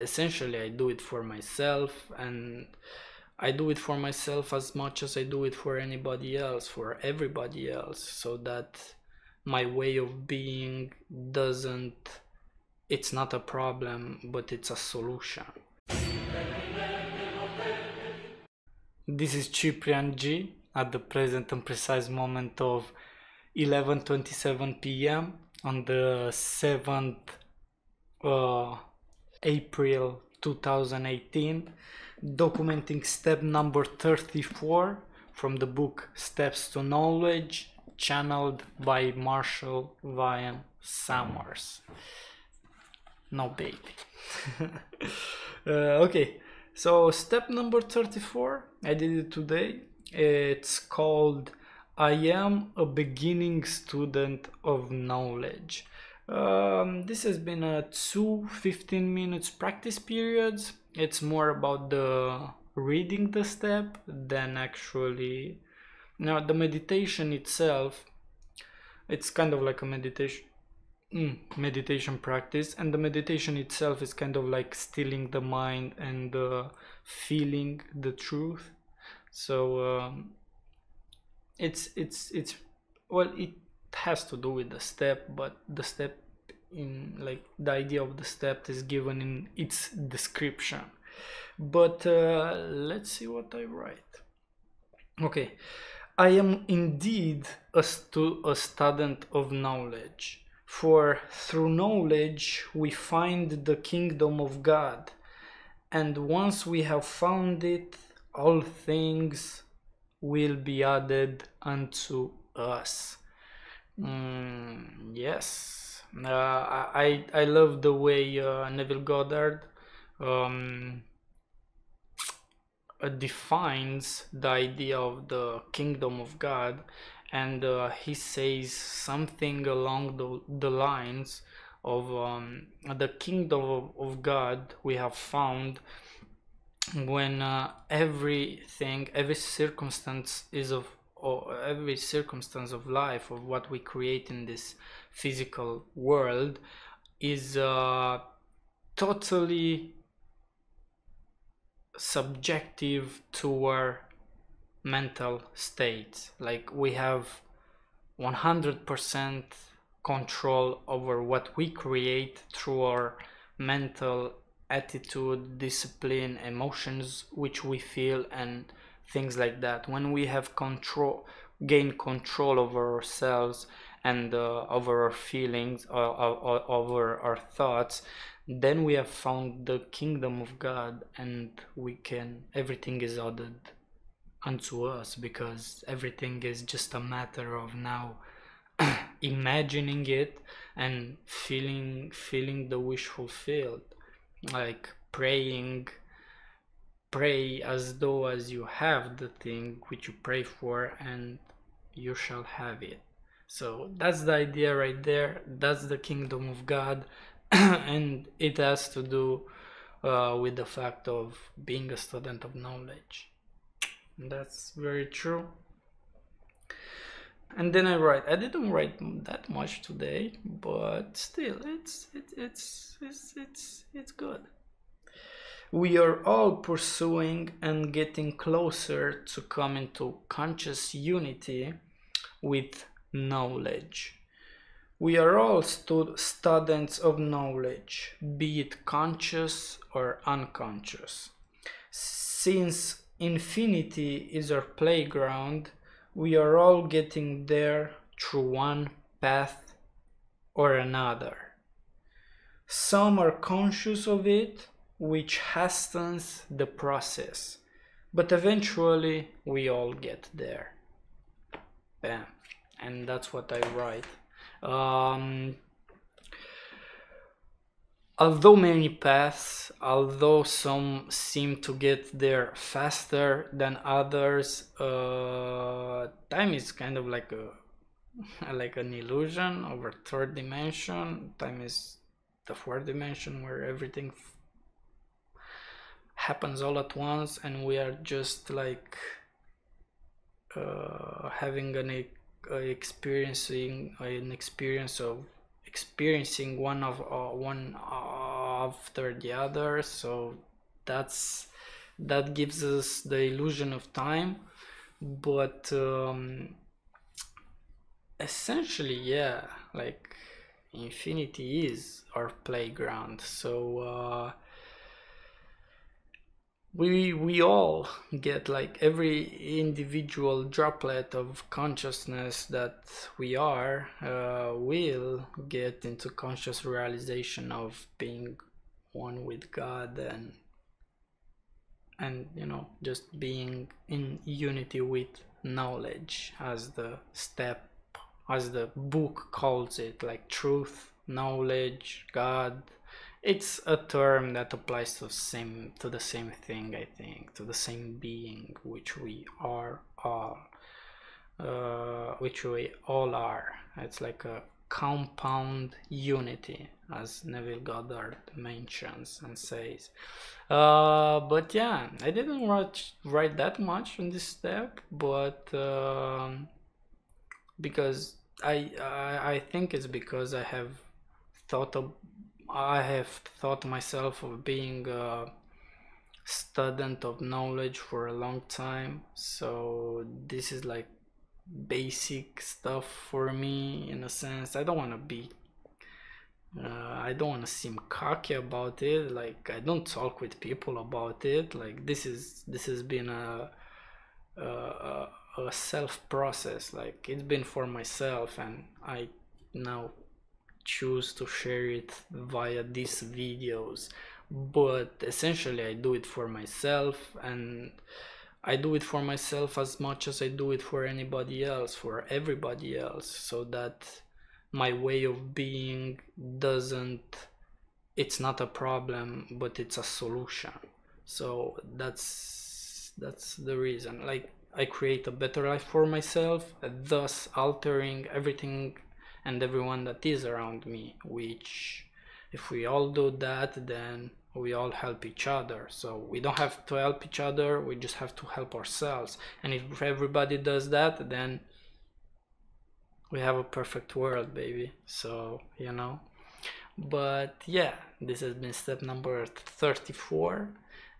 essentially I do it for myself and I do it for myself as much as I do it for anybody else, for everybody else, so that my way of being doesn't, it's not a problem, but it's a solution. This is Ciprian G at the present and precise moment of 11:27 p.m. on the 7th uh, April 2018 documenting step number 34 from the book Steps to Knowledge, channeled by Marshall Vian Summers. No baby. uh, okay, so step number 34, I did it today. It's called I am a beginning student of knowledge. Um, this has been a two 15 minutes practice periods. It's more about the reading the step than actually now the meditation itself it's kind of like a meditation mm, meditation practice and the meditation itself is kind of like stealing the mind and uh, feeling the truth. So um, it's it's it's well it has to do with the step but the step in like the idea of the step is given in its description. But uh, let's see what I write. Okay. I am indeed a, stu- a student of knowledge for through knowledge we find the kingdom of God and once we have found it all things will be added unto us mm, yes. Uh, I I love the way uh, Neville Goddard um, uh, defines the idea of the kingdom of God, and uh, he says something along the, the lines of um, the kingdom of, of, God we have found when uh, everything, every circumstance is of or every circumstance of life of what we create in this physical world is uh, totally subjective to our mental state like we have 100% control over what we create through our mental attitude discipline emotions which we feel and things like that. When we have control gain control over ourselves and uh, over our feelings or, or, or, over our thoughts then we have found the kingdom of god and we can everything is added unto us because everything is just a matter of now imagining it and feeling feeling the wish fulfilled like praying pray as though as you have the thing which you pray for and you shall have it. So that's the idea right there. That's the kingdom of god. And it has to do uh, with the fact of being a student of knowledge. That's very true. And then I write. I didn't write that much today, but still, it's it, it's it's it's it's good we are all pursuing and getting closer to coming to conscious unity with knowledge. We are all stud- students of knowledge, be it conscious or unconscious. Since infinity is our playground, we are all getting there through one path or another. Some are conscious of it, which hastens the process. But eventually we all get there. Bam. And that's what I write. Um, although many paths, although some seem to get there faster than others, uh, time is kind of like a like an illusion over third dimension. Time is the fourth dimension where everything happens all at once and we are just like uh, having an uh, experiencing an experience of experiencing one of uh, one uh, after the other. So that's that gives us the illusion of time. But um, essentially yeah like infinity is our playground. So uh, we we all get like every individual droplet of consciousness that we are uh, will get into conscious realization of being one with god and and you know just being in unity with knowledge as the step as the book calls it like truth knowledge god it's a term that applies to same to the same thing i think to the same being which we are all. Uh, which we all are. It's like a compound unity as neville goddard mentions and says. Uh, but yeah i didn't write, write that much on this step but uh, because I, I i think it's because i have thought of I have thought myself of being a student of knowledge for a long time. So this is like basic stuff for me in a sense. I don't want to be uh, I don't want to seem cocky about it. Like I don't talk with people about it. Like this is this has been a a, a self process like it's been for myself and I now choose to share it via these videos but essentially I do it for myself and I do it for myself as much as I do it for anybody else for everybody else so that my way of being doesn't it's not a problem but it's a solution. So that's that's the reason. Like I create a better life for myself thus altering everything and everyone that is around me which if we all do that then we all help each other. So we don't have to help each other we just have to help ourselves. And if everybody does that then we have a perfect world baby. So you know? But yeah this has been step number 34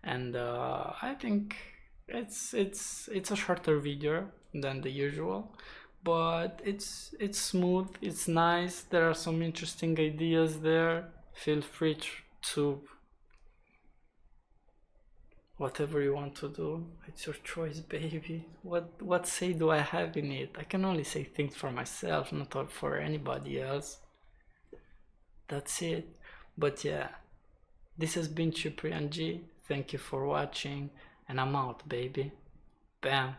and uh, i think it's it's it's a shorter video than the usual but it's it's smooth it's nice. There are some interesting ideas there. Feel free to whatever you want to do. It's your choice baby. What what say do i have in it? I can only say things for myself not for anybody else. That's it. But yeah this has been Ciprian G. Thank you for watching and i'm out baby. Bam